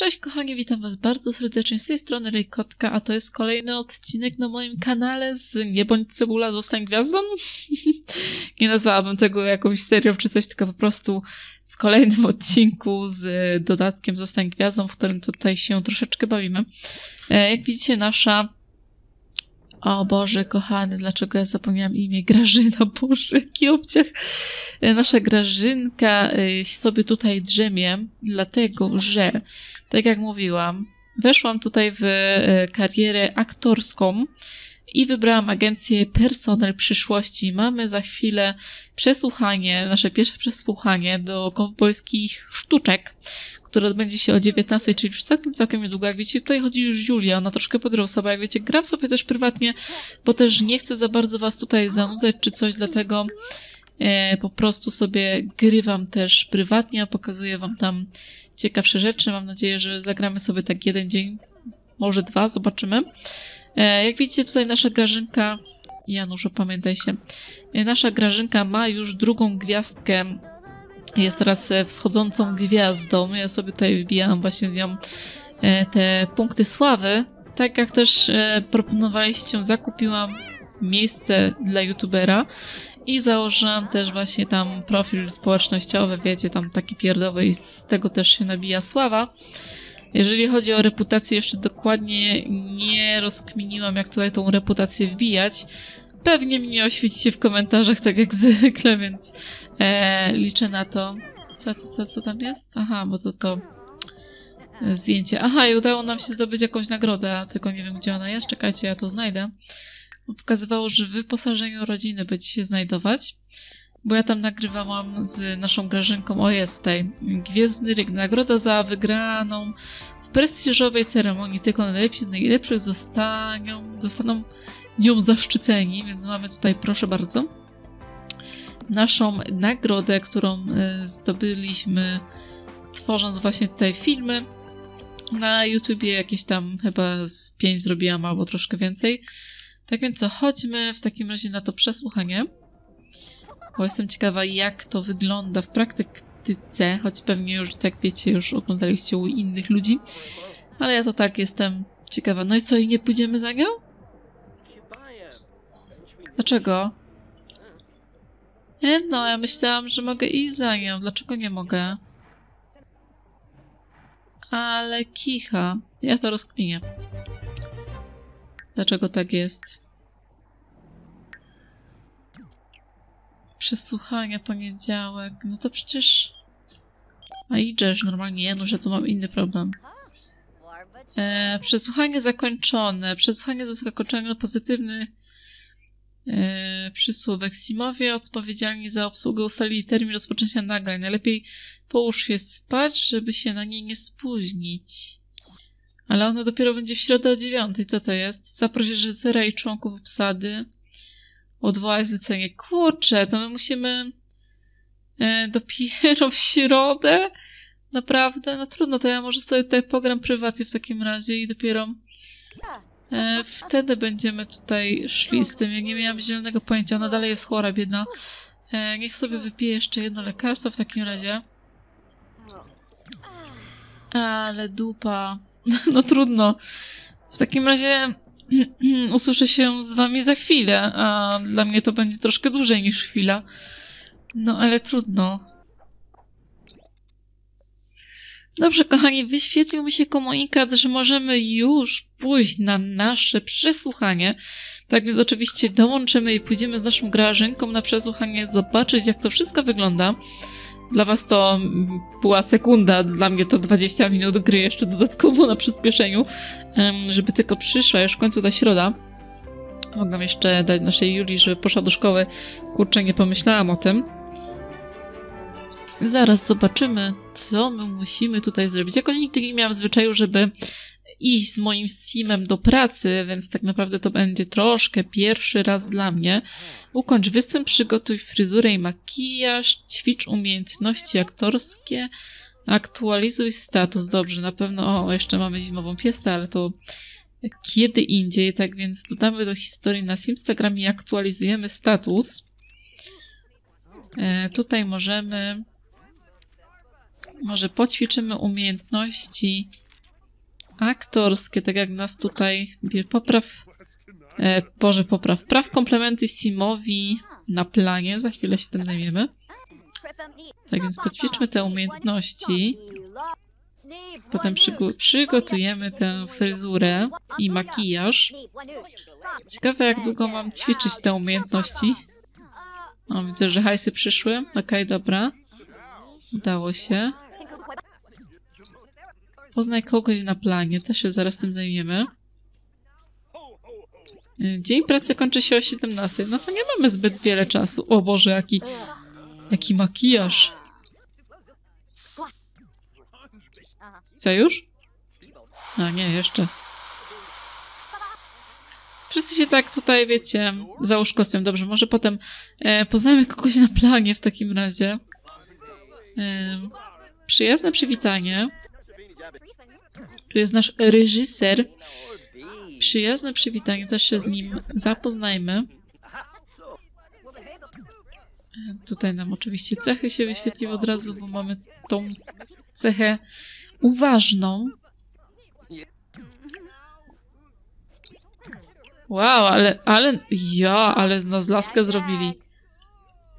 Cześć kochani, witam was bardzo serdecznie z tej strony Rejkotka, a to jest kolejny odcinek na moim kanale z Nie bądź cebula, zostań gwiazdą. Nie nazwałabym tego jakąś serią czy coś, tylko po prostu w kolejnym odcinku z dodatkiem Zostań gwiazdą, w którym tutaj się troszeczkę bawimy. E, jak widzicie, nasza o Boże, kochany, dlaczego ja zapomniałam imię? Grażyna, Boże, jaki obciach. Nasza Grażynka e, sobie tutaj drzemie, dlatego że, tak jak mówiłam, weszłam tutaj w e, karierę aktorską i wybrałam agencję Personel Przyszłości. Mamy za chwilę przesłuchanie, nasze pierwsze przesłuchanie do kowbojskich sztuczek, które odbędzie się o 19, czyli już całkiem, całkiem niedługo. Jak wiecie, tutaj chodzi już Julia, ona troszkę podrosła, jak wiecie, gram sobie też prywatnie, bo też nie chcę za bardzo was tutaj zanudzać czy coś, dlatego e, po prostu sobie grywam też prywatnie, pokazuję wam tam ciekawsze rzeczy. Mam nadzieję, że zagramy sobie tak jeden dzień, może dwa, zobaczymy. E, jak widzicie, tutaj nasza Grażynka Janusz, pamiętaj się. E, nasza Grażynka ma już drugą gwiazdkę jest teraz e, wschodzącą gwiazdą. Ja sobie tutaj wybijałam właśnie z nią e, te punkty sławy. Tak jak też e, proponowaliście, zakupiłam miejsce dla youtubera i założyłam też właśnie tam profil społecznościowy, wiecie, tam taki pierdowy i z tego też się nabija sława. Jeżeli chodzi o reputację, jeszcze dokładnie nie rozkminiłam, jak tutaj tą reputację wbijać. Pewnie mnie oświecicie w komentarzach, tak jak zwykle, więc e, liczę na to. Co, co, co, co tam jest? Aha, bo to to zdjęcie. Aha, i udało nam się zdobyć jakąś nagrodę, tylko nie wiem, gdzie ona jest. Czekajcie, ja to znajdę. Pokazywało, że w wyposażeniu rodziny będzie się znajdować. Bo ja tam nagrywałam z naszą Grażynką. O, jest tutaj. Gwiezdny Ryk. Nagroda za wygraną w prestiżowej ceremonii. Tylko najlepsi z najlepszych zostaną, zostaną nią zaszczyceni, więc mamy tutaj, proszę bardzo, naszą nagrodę, którą e, zdobyliśmy tworząc właśnie tutaj filmy. Na YouTubie jakieś tam chyba z pięć zrobiłam albo troszkę więcej. Tak więc co, chodźmy w takim razie na to przesłuchanie. Bo jestem ciekawa, jak to wygląda w praktyce, choć pewnie już, tak wiecie, już oglądaliście u innych ludzi. Ale ja to tak jestem ciekawa. No i co, i nie pójdziemy za nią? Dlaczego? Nie no, ja myślałam, że mogę iść za nią. Dlaczego nie mogę? Ale kicha. Ja to rozkminię. Dlaczego tak jest? Przesłuchania poniedziałek. No to przecież... A idziesz normalnie, ja no, że tu mam inny problem. E, przesłuchanie zakończone. Przesłuchanie zakończone pozytywny Yy, przysłówek. Simowie odpowiedzialni za obsługę ustalili termin rozpoczęcia nagrań. Najlepiej połóż się spać, żeby się na nie nie spóźnić. Ale ona dopiero będzie w środę o dziewiątej. Co to jest? Zaproś reżysera i członków obsady. Odwołaj zlecenie. Kurczę, to my musimy e, dopiero w środę? Naprawdę? No trudno, to ja może sobie tutaj pogram prywatnie w takim razie i dopiero E, wtedy będziemy tutaj szli z tym. Ja nie miałam zielonego pojęcia. Ona dalej jest chora, biedna. E, niech sobie wypije jeszcze jedno lekarstwo w takim razie. Ale dupa. No trudno. W takim razie usłyszę się z wami za chwilę, a dla mnie to będzie troszkę dłużej niż chwila. No ale trudno. Dobrze, kochani, wyświetlił mi się komunikat, że możemy już pójść na nasze przesłuchanie. Tak więc oczywiście dołączymy i pójdziemy z naszą grażynką na przesłuchanie, zobaczyć jak to wszystko wygląda. Dla was to była sekunda, dla mnie to 20 minut gry jeszcze dodatkowo na przyspieszeniu, żeby tylko przyszła już w końcu ta środa. Mogłam jeszcze dać naszej Julii, żeby poszła do szkoły. Kurczę, nie pomyślałam o tym. Zaraz zobaczymy, co my musimy tutaj zrobić. Jakoś nigdy nie miałam zwyczaju, żeby iść z moim simem do pracy, więc tak naprawdę to będzie troszkę pierwszy raz dla mnie. Ukończ występ, przygotuj fryzurę i makijaż, ćwicz umiejętności aktorskie, aktualizuj status. Dobrze, na pewno, o, jeszcze mamy zimową piestę, ale to kiedy indziej, tak więc dodamy do historii na Instagramie i aktualizujemy status. E, tutaj możemy może poćwiczymy umiejętności aktorskie, tak jak nas tutaj popraw, e, Boże, popraw, praw komplementy Simowi na planie, za chwilę się tym zajmiemy. Tak więc poćwiczmy te umiejętności, potem przygo- przygotujemy tę fryzurę i makijaż. Ciekawe jak długo mam ćwiczyć te umiejętności. O, widzę, że hajsy przyszły. Okej, dobra. Udało się. Poznaj kogoś na planie, też się zaraz tym zajmiemy. Dzień pracy kończy się o 17. No to nie mamy zbyt wiele czasu. O Boże, jaki, jaki makijaż. Co już? A nie, jeszcze. Wszyscy się tak tutaj, wiecie, załóż kostium. Dobrze, może potem e, poznajmy kogoś na planie w takim razie. E, przyjazne przywitanie. Tu jest nasz reżyser. Przyjazne przywitanie, też się z nim zapoznajmy. Tutaj nam oczywiście cechy się wyświetliły od razu, bo mamy tą cechę uważną. Wow, ale, ale, ja, ale z nas laskę zrobili.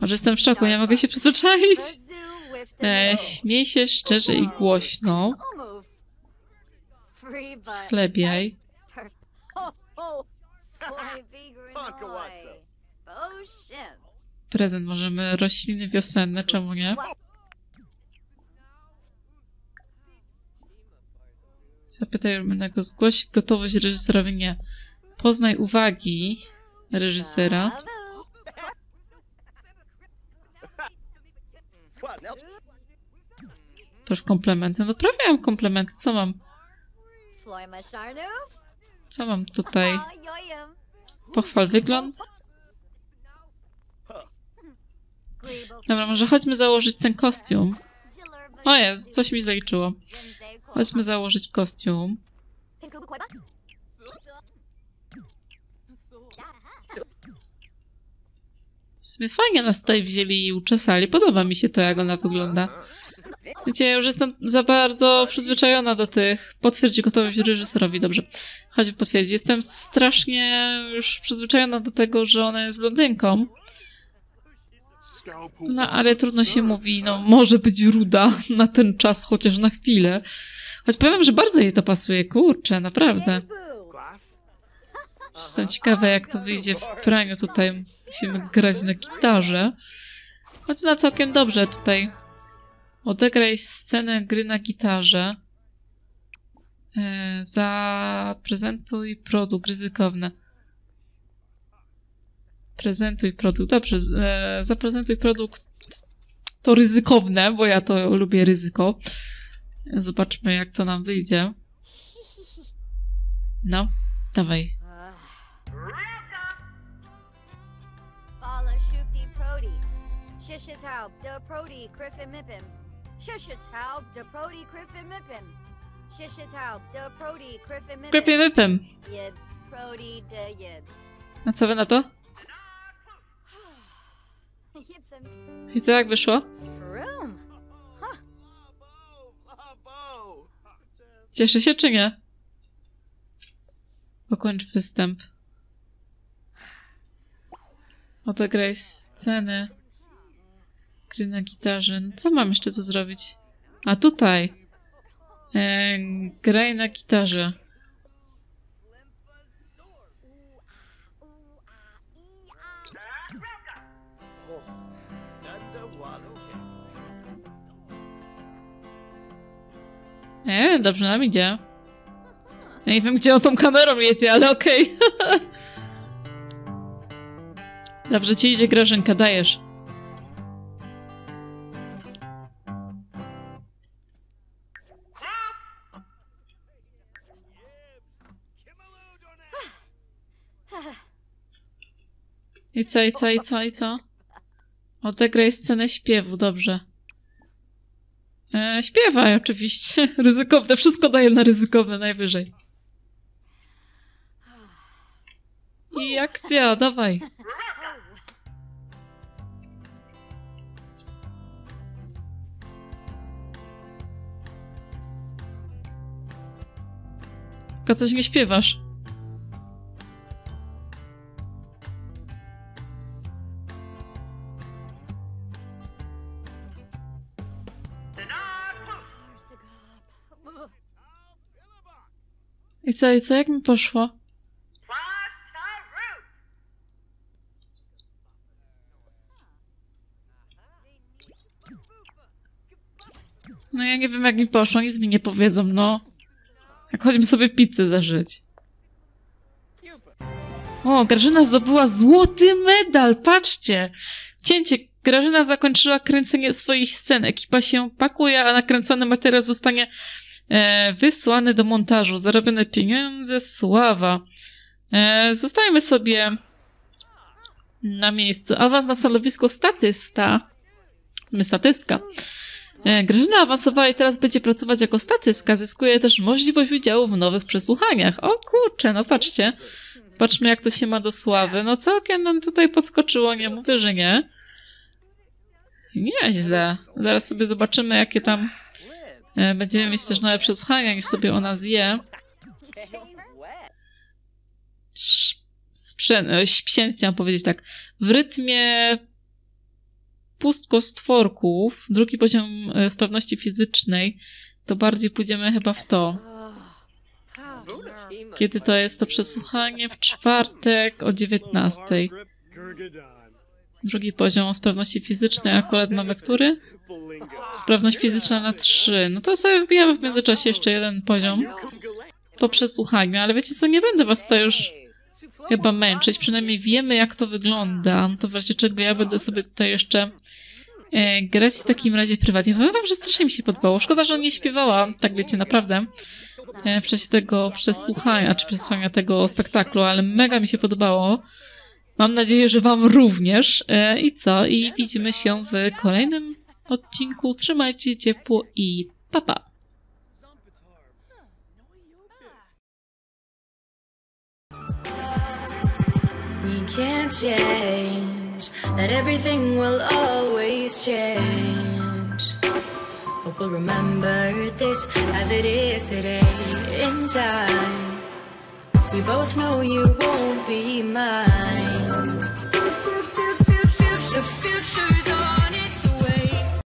Może jestem w szoku, nie mogę się przyzwyczaić. E, śmiej się szczerze i głośno. Schlebiaj. Prezent możemy, rośliny wiosenne, czemu nie? Zapytaj Rumenego, zgłoś gotowość reżyserowi, nie. Poznaj uwagi reżysera. Proszę komplementy. No prawie mam komplementy. Co mam? Co mam tutaj? Pochwal wygląd. Dobra, może chodźmy założyć ten kostium. O jest, coś mi zaliczyło. Chodźmy założyć kostium. W sumie fajnie nas tutaj wzięli i uczesali. Podoba mi się to, jak ona wygląda. Wiecie, ja już jestem za bardzo przyzwyczajona do tych. Potwierdź gotowość reżyserowi, dobrze. Chodź potwierdzić. Jestem strasznie już przyzwyczajona do tego, że ona jest blondynką. No, ale trudno się mówi, no może być ruda na ten czas, chociaż na chwilę. Choć powiem, że bardzo jej to pasuje, kurczę, naprawdę. Jestem ciekawa, jak to wyjdzie w praniu tutaj. Musimy grać na gitarze. Choć na całkiem dobrze tutaj. Odegraj scenę gry na gitarze. E, zaprezentuj produkt ryzykowny. Prezentuj produkt. Dobrze, e, zaprezentuj produkt. To ryzykowne, bo ja to lubię ryzyko. Zobaczmy, jak to nam wyjdzie. No, dawaj. Fala prodi griffin. Shishitaub de prodi griffin mippim. Shishitaub de prodi. Krypie wypem. Yibs prodi de yibs. A co wy na to? I co, jak wyszło? Cieszy się czy nie? Pokończ występ. Odegraj scenę. Gry na gitarze. No, co mam jeszcze tu zrobić? A tutaj. E, graj na gitarze. E, dobrze nam idzie. Ja nie wiem, gdzie on tą kamerą jedzie, ale okej. Dobrze ci idzie, Grażynka, dajesz. I co, i co, i co, i co? Odegraj scenę śpiewu, dobrze. E, śpiewaj oczywiście. Ryzykowne, wszystko daje na ryzykowne najwyżej. I akcja, dawaj. Tylko coś nie śpiewasz. Co, i co, jak mi poszło? No ja nie wiem, jak mi poszło, nic mi nie powiedzą, no. Jak chodźmy sobie pizzę zażyć. O, Grażyna zdobyła złoty medal, patrzcie! Cięcie. Grażyna zakończyła kręcenie swoich scen. Ekipa się pakuje, a nakręcony materiał zostanie e, wysłany do montażu. Zarobione pieniądze, sława. E, zostajemy sobie na miejscu. Awans na stanowisko statysta. W sumie statystka. E, Grażyna awansowała i teraz będzie pracować jako statyska. Zyskuje też możliwość udziału w nowych przesłuchaniach. O kurczę, no patrzcie. Zobaczmy, jak to się ma do sławy. No całkiem nam tutaj podskoczyło, nie mówię, że nie. Nieźle. Zaraz sobie zobaczymy, jakie tam e, będziemy mieć też nowe przesłuchania, niż sobie ona zje. E, Śpsięt chciałam powiedzieć tak. W rytmie pustkostworków, drugi poziom e, sprawności fizycznej, to bardziej pójdziemy chyba w to. Kiedy to jest to przesłuchanie? W czwartek o 19. Drugi poziom sprawności fizycznej, akurat mamy który? Sprawność fizyczna na 3. No to sobie wbijamy w międzyczasie jeszcze jeden poziom po przesłuchaniu, ale wiecie co, nie będę was tutaj już chyba męczyć, przynajmniej wiemy jak to wygląda, no to w razie czego ja będę sobie tutaj jeszcze e, grać w takim razie prywatnie. Powiem wam, że strasznie mi się podobało. Szkoda, że nie śpiewała, tak wiecie, naprawdę, e, w czasie tego przesłuchania, czy przesłuchania tego spektaklu, ale mega mi się podobało. Mam nadzieję, że wam również. E, I co? I widzimy się w kolejnym odcinku. Trzymajcie się ciepło i pa pa! Can't change, that everything will always change. But we'll remember this as it is today in time. We both know you won't be mine. The future's